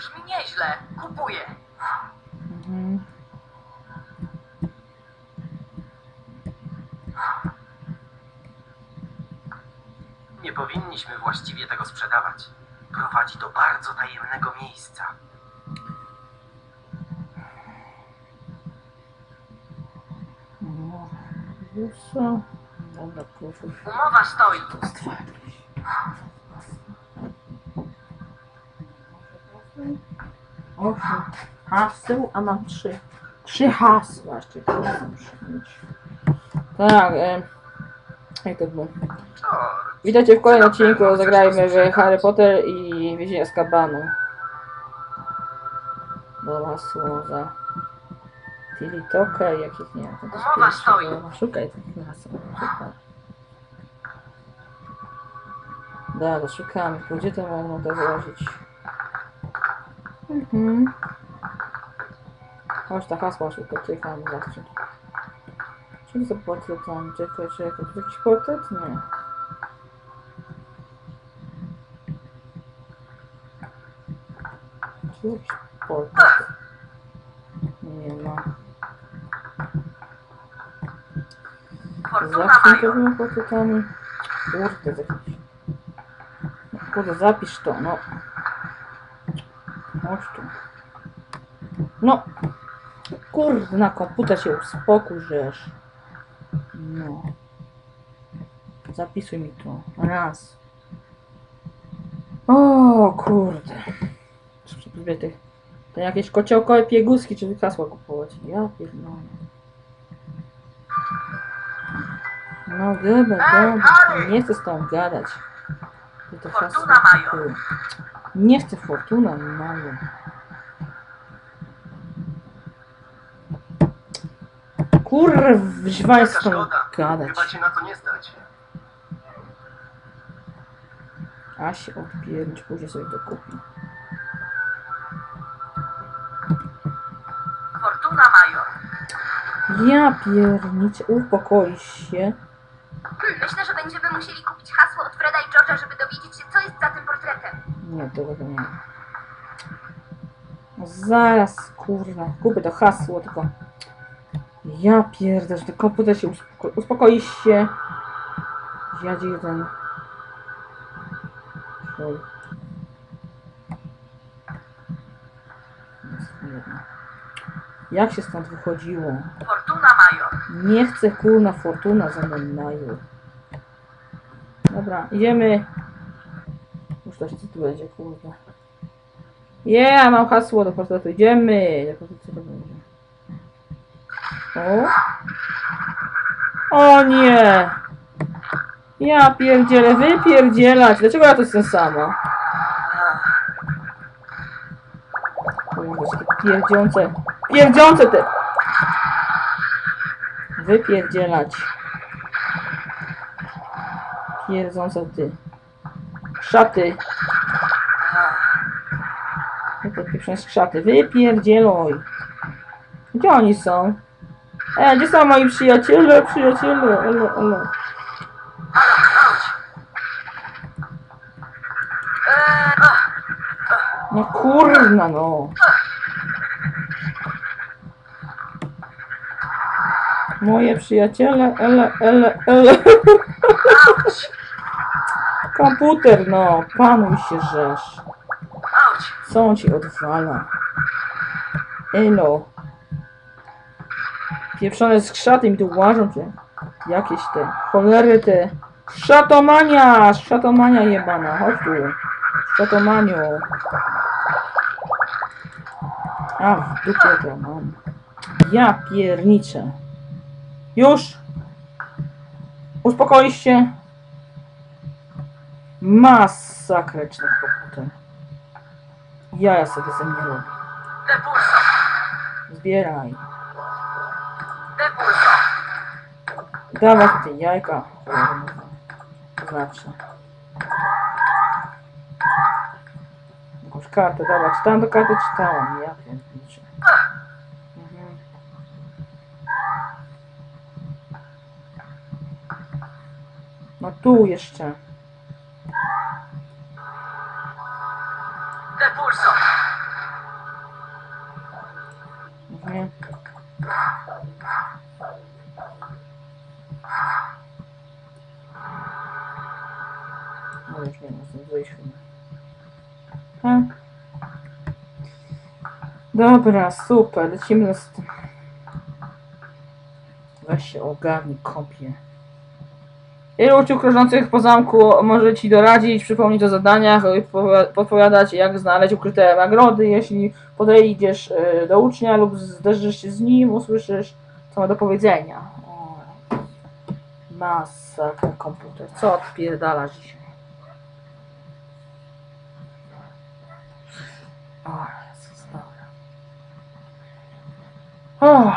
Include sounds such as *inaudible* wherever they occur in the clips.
Brzmi nieźle. Kupuję. Mhm. Nie powinniśmy właściwie tego sprzedawać. Prowadzi do bardzo tajemnego miejsca. No, wiesz co? Dobra. Umowa stoi. Osiem haseł, a mam trzy. Trzy hasła jeszcze muszę przyjąć. Tak, e, jak to było? To Witajcie w kolejnym odcinku, zagrajmy w Harry Potter i Więzienie z Kabanu. Do hasło za Tilly Toka i jakich nie wiem. to Umowa stoi. bo- Szukaj takich haseł. Szukaj. Dobra, szukamy. Gdzie to mogą to założyć? Mhm. Chodź, ta hasła szybko czekam zawsze. Czyli to portret tam, czekaj, czekaj, to jakiś portret? Nie. Czy jakiś portret? Nie ma. To Major. tymi portretami. Kurde, to jakiś... No, kurde, zapisz to, no. Tu. No. Kurde, na komputer się uspokój, żeż. No. Zapisuj mi to. Raz. O kurde. Żeby tych... To jakieś kociołkowe pieguski, czy hasła kupować. Ja pierdolę. No dobra, dobra. Nie chcę z tą gadać. Ty to hasło. Nie chcę Fortuna Major. Kurwa, taka z tą szkoda. gadać. Chyba cię na to nie stać. A się odpierdź, później sobie to kupi. Fortuna Major. Ja pierniczę, uspokoisz się. Myślę, że będziemy musieli kupić hasło od Freda i George'a, żeby dowiedzieć się, co jest za tym portretem. Nie, tego to nie ma. No Zaraz, kurwa, kupię to hasło, tylko... Ja pierdolę, że ten komputer się uspoko uspokoisz się. Dziadzie jeden. Oj. Jak się stąd wychodziło? Fortuna Major. Nie chcę kurna fortuna za mną maju. Dobra, idziemy. Też co tu będzie, kurwa. Yeah, mam hasło do portretu. Idziemy. To co to będzie? O. O nie. Ja pierdzielę, wypierdzielać. Dlaczego ja tu jestem sama? Kurde, takie pierdziące. Pierdziące te. Wypierdzielać. Pierdzące ty. Szaty. To pieprzone skrzaty. Wypierdzieloj. Gdzie oni są? E, gdzie są moi przyjaciele, przyjaciele? Elo, elo. No kurna no. Moje przyjaciele, ele, ele, ele. *laughs* Komputer, no, panuj się, żeż. Co on ci odwala? Elo. Pieprzone skrzaty mi tu łażą cię. Jakieś te cholery te. Szatomania! Szatomania jebana, chodź tu. Szatomaniu. A w dupie to mam. Ja pierniczę. Już! Uspokoisz się? Masakryczny komputer. Ja ja sobie ze mnie. Depulso. Zbieraj. Depulso. Dawaj te jajka. Zawsze. Jakąś kartę dawać. Tam do karty czytałam. Ja pierdolę. Mhm. No tu jeszcze. Depulso. Nie. No już nie ma stąd wyjść chyba. Ha. Dobra, super, lecimy z tym. Weź się ogarnij, kopie. Wielu uczniów krążących po zamku może Ci doradzić, przypomnieć o zadaniach, i powi- podpowiadać jak znaleźć ukryte nagrody. Jeśli podejdziesz e, do ucznia lub zderzysz się z nim, usłyszysz co ma do powiedzenia. O, masakra komputer. Co odpierdalasz dzisiaj? O, Jezus, dobra. O.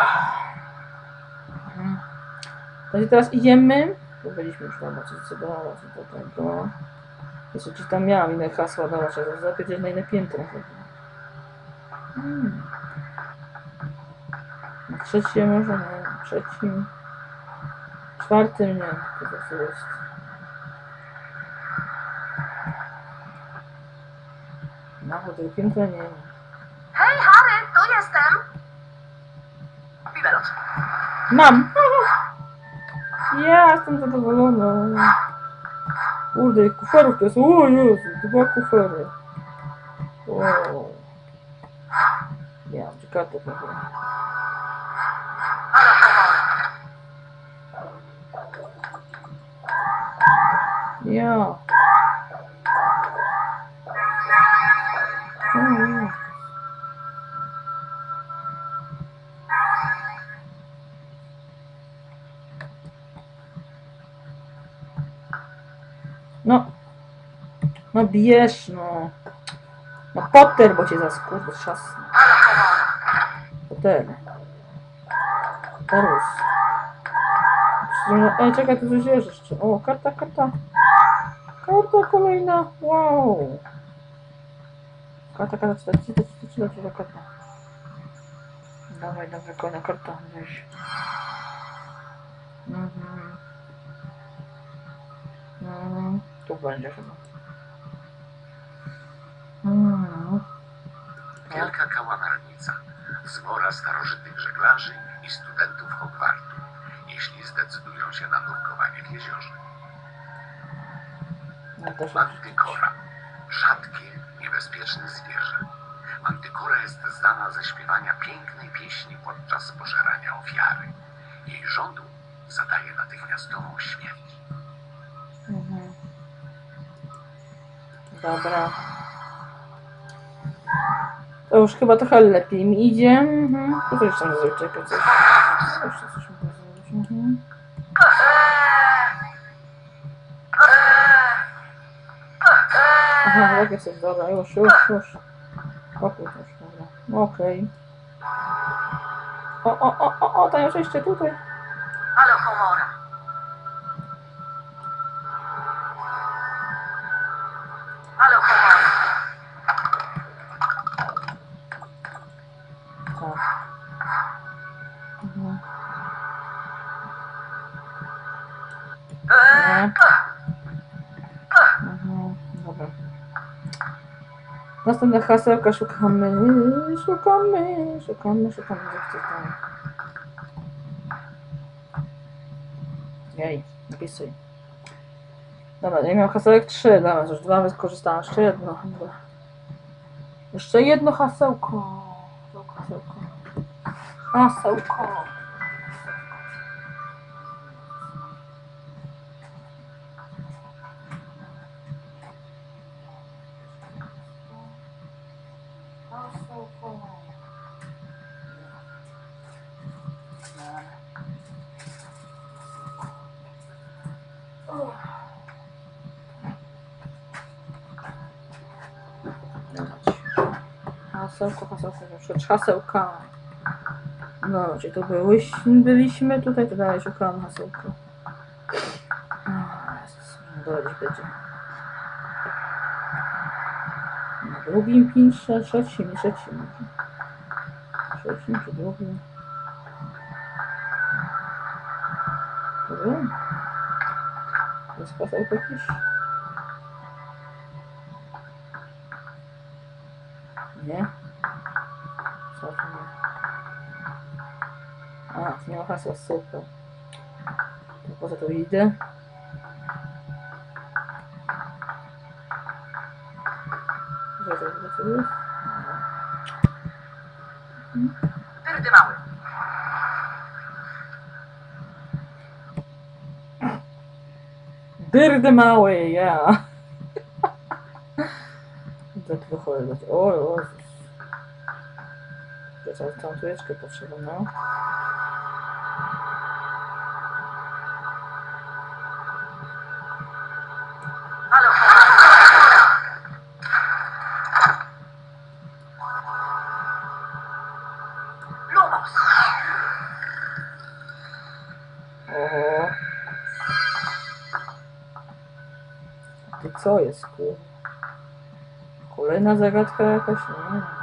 Mhm. Także teraz idziemy. Tu byliśmy już tam coś zdecydować. Tutaj to. Jeszcze gdzieś tam miałam inne hasła, dobra, trzeba zapytać na inne piętro. Hmm. Na trzecie może, nie, na trzecim. Czwartym nie, to to jest. Na tego piętra nie ma. Mam! Ja jestem zadowolona. Kurde, kuferów to jest. O Jezu, dwa kufery. Wow. Nie mam kartę trochę. Halo, komora. Ja. O, ja. No bierz, no. No Potter, bo cię zaskurwy trzasnę. Potter. Terus. Ej, czekaj, tu coś jest jeszcze. O, karta, karta. Karta kolejna. Wow. Karta, karta, czyta, czyta, czyta, czyta, czyta, karta. Dawaj, dawaj, kolejna karta. Weź. Mhm. Mhm. Tu będzie chyba. Mhm. Wielka kałamarnica, zmora starożytnych żeglarzy i studentów Hogwartu, jeśli zdecydują się na nurkowanie w jeziorze. No Mantykora, rzadkie, niebezpieczne zwierzę. Mantykora jest znana ze śpiewania pięknej pieśni podczas pożerania ofiary. Jej żądł zadaje natychmiastową śmierć. Mhm. Dobra. To już chyba trochę lepiej mi idzie. Mhm. Tu coś tam zrobić, czekaj, coś. Jeszcze coś mogę zrobić. Mhm. Aha, takie coś, dobra, już, już, już. O kurczę, dobra. Okej. O, o, o, o, o, tam jeszcze tutaj. Halo, komora. Halo, komora. Tak. Mhm. Eee, Nie. Mhm, dobra. Następne hasełka szukamy, szukamy, szukamy, szukamy, to tam. Jej, napisuj. Dobra, ja miałem hasełek 3, dobra, już dwa wykorzystałem, jeszcze jedno. Dobra. Jeszcze jedno hasełko. Hasełko. Hasełko. Hasełko, hasełko, już hasełka. No, czyli tu byłyśmy, byliśmy tutaj, to dalej szukałam hasełka. Gdzieś będzie. Na drugim pincze, trzecim, trzecim. Trzecim czy drugim? Drugim? Jest hasełko jakieś? Nie? Gdzie to, gdzie to jest? Dyrdy mały. Dyrdy mały, ja! Do tego chory, do tego. O, o, Jezus. To całą tą tujeczkę potrzeba, no. Co jest, kur... Kolejna zagadka jakaś? Nie. Depulso.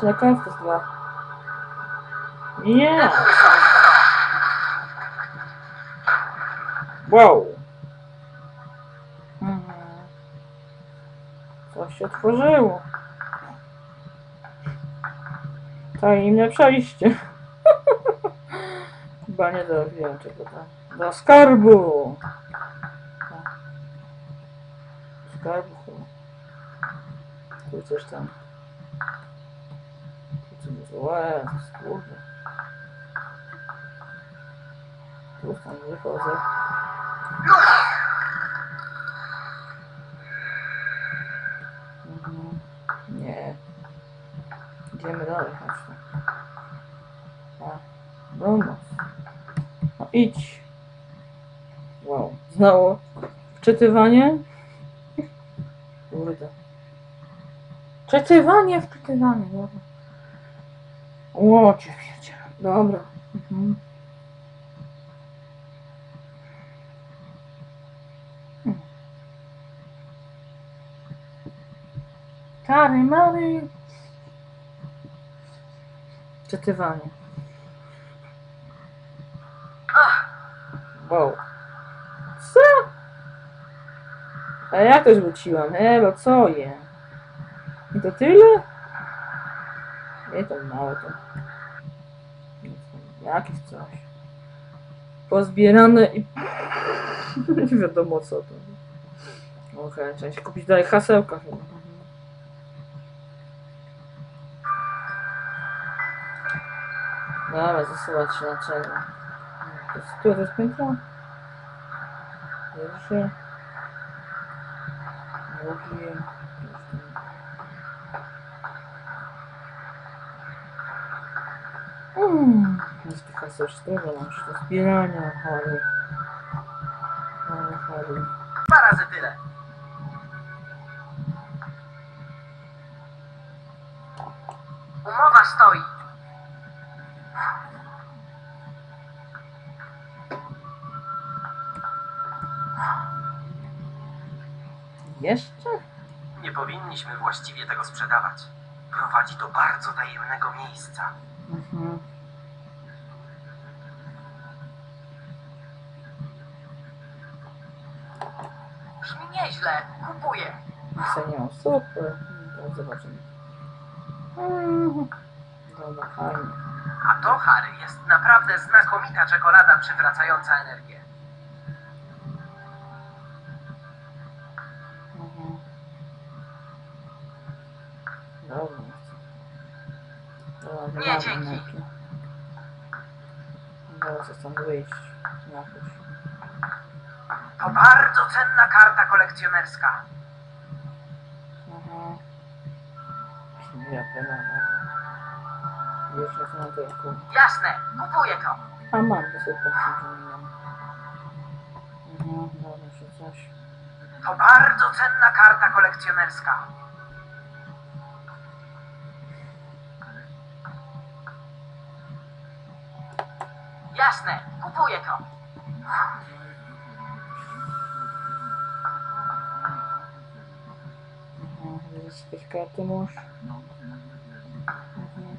Czy na końcu to. Nie! Wow! Mhm. Coś się otworzyło. Tajemne przejście. *laughs* Chyba nie do wiem czego tam. Do skarbu! Skarbu chyba. Tu coś tam. Coś jest. Łe, kurde. Tu tam wychodzę. Mhm. Nie. Idziemy dalej, chodźmy. A. No idź. Wow. Znowu. Wczytywanie? Kurde. Wczytywanie, wczytywanie, dobra. O, cię wiecie. Dobra. Mhm. Kary, mary. Wczytywanie. Wow. Co? A ja to rzuciłam. Elo, co je? I to tyle? Nie to małe to. Jakieś coś. Pozbierane i... *laughs* Nie wiadomo co to. Okej, trzeba się kupić dalej hasełka chyba. Dobra, zasuwać się na czego. To jest, które to jest piętro? Pierwszy. Drugi. Mm, jest taka coś tego masz, do zbierania, Harry. Harry, Harry. Dwa razy tyle. Umowa stoi. Jeszcze? Nie powinniśmy właściwie tego sprzedawać. Prowadzi do bardzo tajemnego miejsca. Mhm. Super. No, zobaczymy. Dobra, fajnie. A to, Harry, jest naprawdę znakomita czekolada przywracająca energię. Mhm. Dobra. Dobra, Nie, dzięki. Dobra, co tam wyjść. Jakoś. To bardzo cenna karta kolekcjonerska. Nie, dobra, dobra. Jeszcze co na to jak kup- Jasne, kupuję to. A mam, to sobie poprzypominam. Mhm, dobra, jeszcze coś. To bardzo cenna karta kolekcjonerska. Jasne, kupuję to. Mhm, jest jakieś karty mórz. Mhm.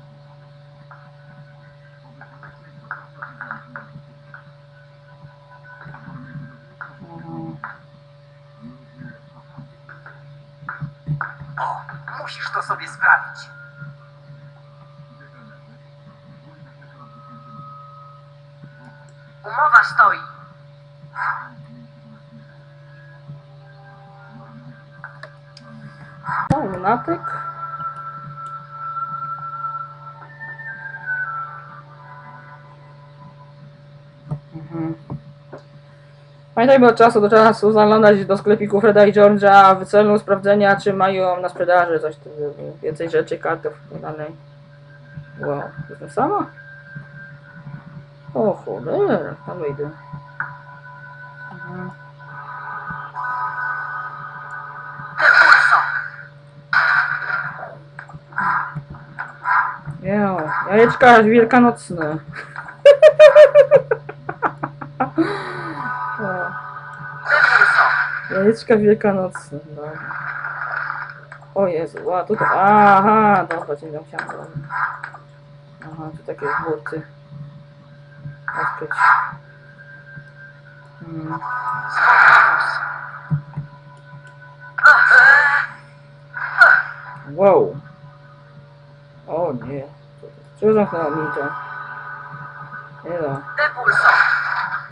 Mhm. O, musisz to sobie sprawić. Umowa stoi. O, lunatyk. Mhm. Pamiętajmy od czasu do czasu zaglądać do sklepików Reda i George'a w celu sprawdzenia, czy mają na sprzedaży coś więcej rzeczy, kartów tak dalej. Wow, to jest to samo? O cholera, tam wyjdę. Mhm. Jajeczka wielkanocne. Jajeczka wielkanocne, no. O Jezu, a tutaj, aha, dobra, cię nie chciałam. Aha, tu takie buty. Odkryć. Hmm. Wow. O nie. Co zamknęło mi to? Nie. Depulso.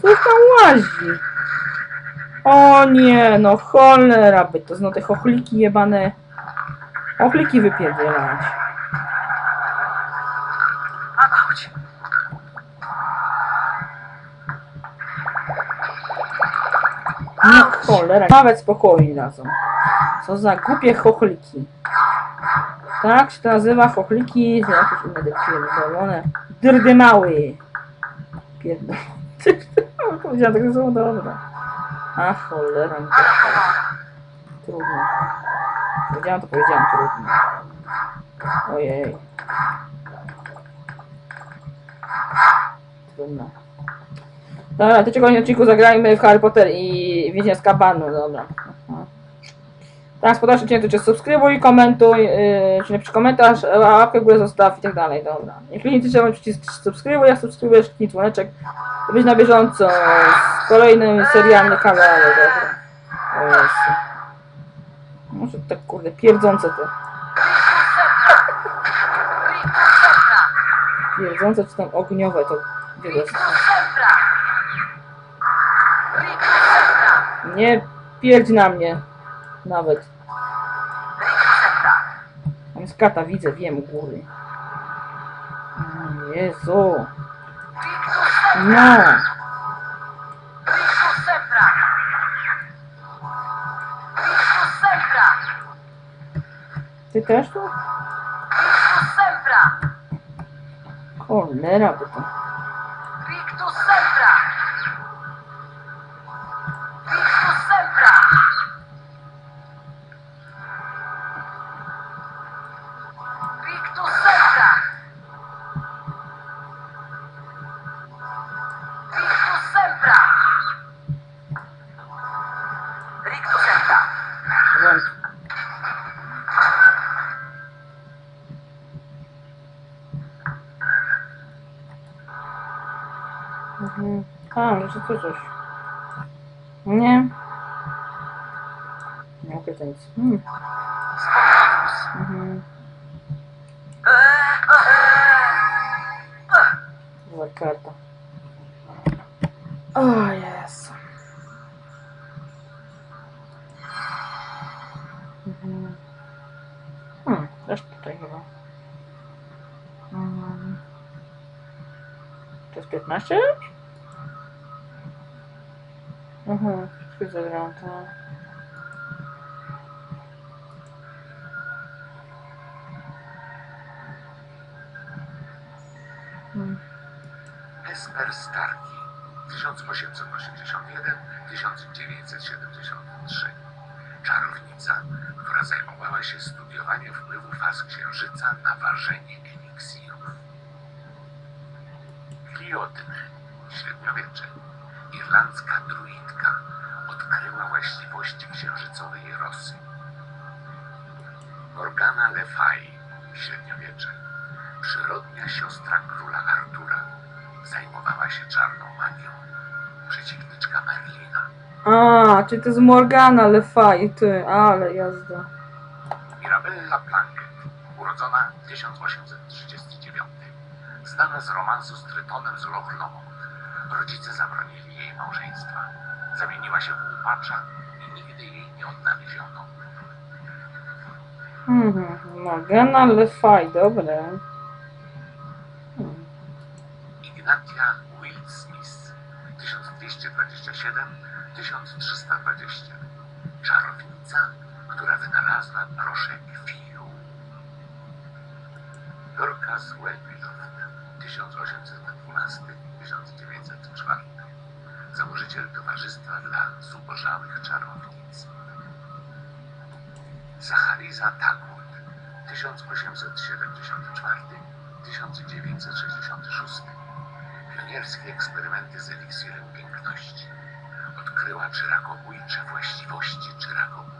Coś tam łazi. O nie, no cholera by to, no te chochliki jebane. Chochliki wypierdzielać. Nie cholera, nawet spokojnie dadzą. Co za głupie chochliki. Tak się to nazywa chochliki, to jakieś inne pierdolone. Dyrdymały. Pierdolone. *laughs* Powiedziałam tak, że są dobre. A cholera, trudno. Powiedziałam to powiedziałam trudno. Ojej. Trudno. Dobra, to w kolejnym odcinku zagrajmy w Harry Potter i Więzień z Kabanu, dobra. Tak, spodobał się odcinek, to cię subskrybuj, komentuj, yy, czy napisz komentarz, a łapkę w górę zostaw i tak dalej, dobra. Jak kliknij ten przycisk subskrybuj, jak subskrybujesz, kliknij dzwoneczek, to być na bieżąco z kolejnymi seriami na kanale, dobra. O Jezu. Może tak kurde, pierdzące to. Pierdzące czy tam ogniowe to. Gdzie jest? Nie pierdź na mnie. Nawet. Tam jest kata, widzę, wiem, u góry. Jezu. No. Ty też tu? Cholera by to. Mhm. A, że to coś. Nie. Nie mogę to nic. Hmm. Spokojus. Mhm. Eee, eee. To. Hmm. Esper Starki 1881-1973 Czarownica, która zajmowała się studiowaniem wpływu faz księżyca na ważenie eliksirów. Kliotny, średniowiecze, irlandzka druidka, odkryła właściwości księżycowej rosy. Morgana Le Fay, średniowiecze, przyrodnia siostra króla Artura, zajmowała się czarną magią. Przeciwniczka Merlina. A, czyli to jest Morgana Le Fay, ty, ale jazda. Mirabella Plunkett, urodzona 1839, znana z romansu z Trytonem z Loch Lomond. Rodzice zabronili jej małżeństwa. Zamieniła się w łupacza i nigdy jej nie odnaleziono. Mhm, Morgana Le Fay, dobre. Hmm. Ignatia Will Smith 1227-1320 Czarownica, która wynalazła proszek Fiu Dorcas Wellfield 1812-1904 Założyciel Towarzystwa dla Zubożałych Czarownic Zachariza Tagwood 1874-1966 Pionierskie eksperymenty z eliksirem piękności. Odkryła czyrakobójcze właściwości czyrakobójki.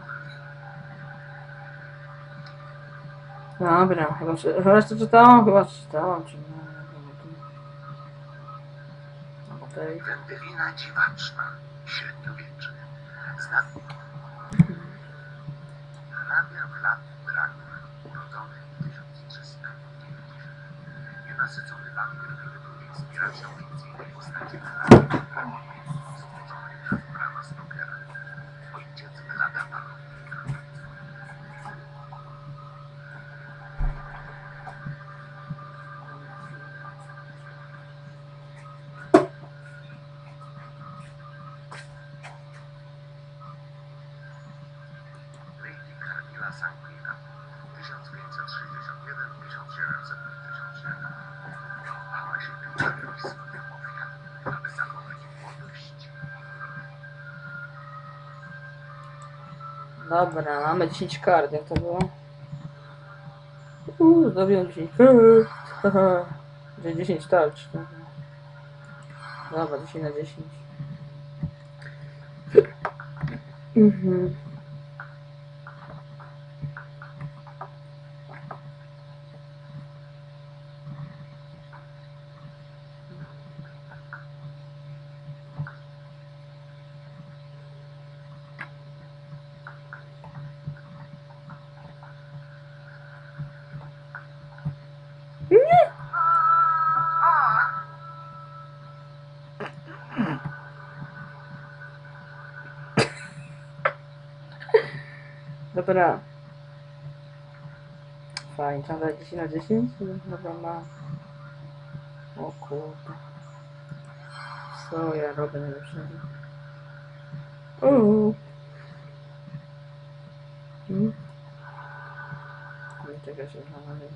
Dobra, chyba, chyba czytałam, chyba czytałam, czy nie. Tej. Wędrina dziwaczna, średniowiecze. Zna... Hrabia Vlad Dracula, urodzony w 1390. Nienasycony który był inspiracją fikcyjnej postaci stworzonej przez Brama Stokera. Dobra, mamy 10 kart, jak to było? Uuu, zrobiłem 10 kart. Haha. Że 10 tarcz. Dobra. Dobra, 10 na 10. Mhm. Dobra. Fajnie, trzeba dać 10 na 10? Dobra, ma. O kurde. Co ja robię najlepszego? Uuu. Hmm? Nie czeka się znaleźć.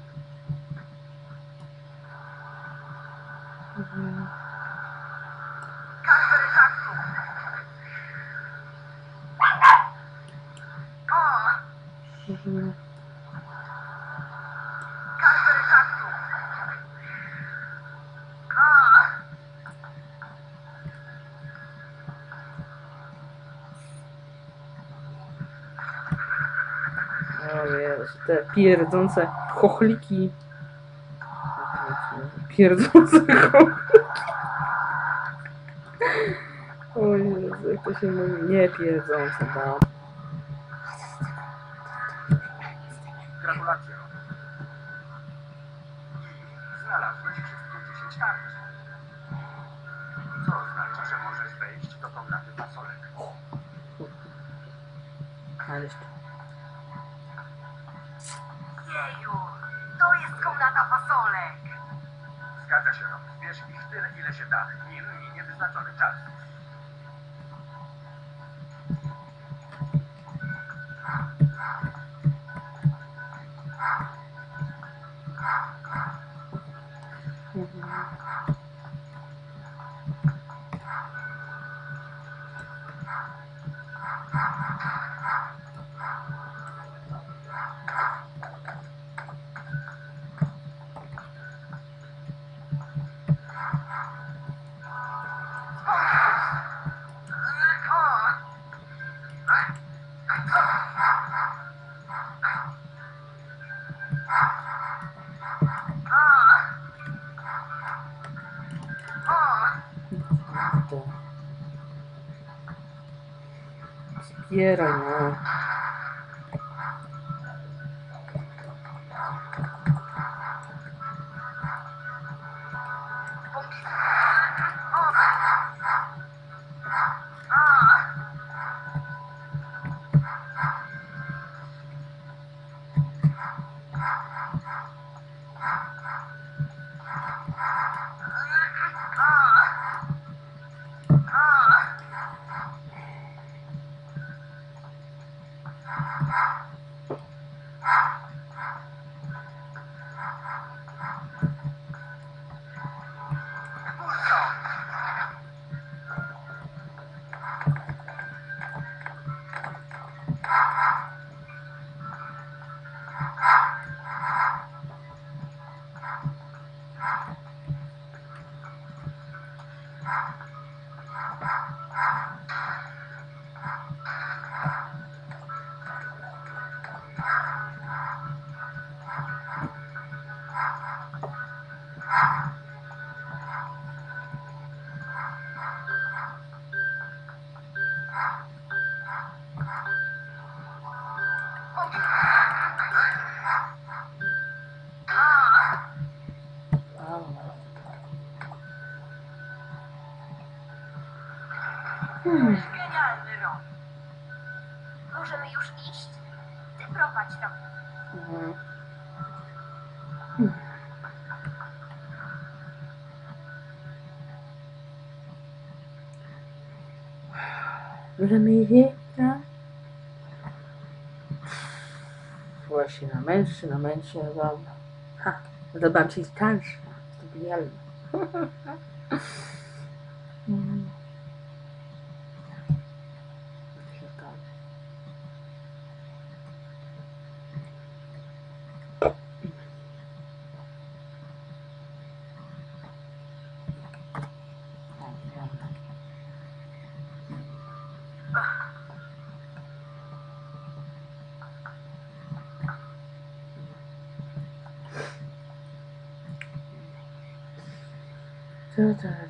Mhm. Mhm. O, Jezu, te pierdzące chochliki. Pierdzące chochliki. O Jezu, jak to się mówi? Nie pierdzące, no. Wszystkie 10 kart. Co oznacza, że możesz wejść do komnaty fasolek. Ależ jeju, to jest komnata fasolek. Zgadza się, Rob. Zbierz ich tyle, ile się da. Zbieraj, Prowadź tam. Mhm. Możemy iść, tak? Właśnie na mężczy, na mężczy, no dobra. Ha. Studialne. Mm. *laughs* Ciekawe. O, dobra. Co to, to?